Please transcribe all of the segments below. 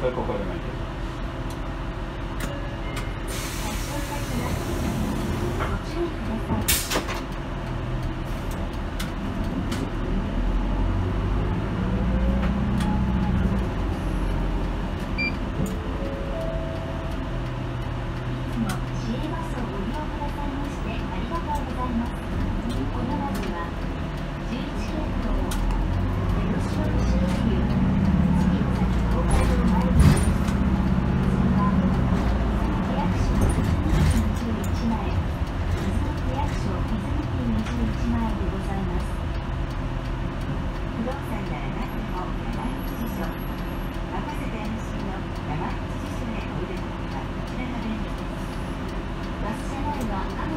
fue. 的。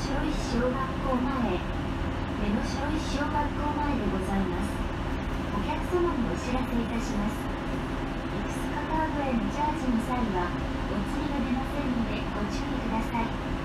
白石小学校前目の白石小学校前でございます。お客様にお知らせいたします。エクスカカードへのチャージの際はお釣りが出ませんのでご注意ください。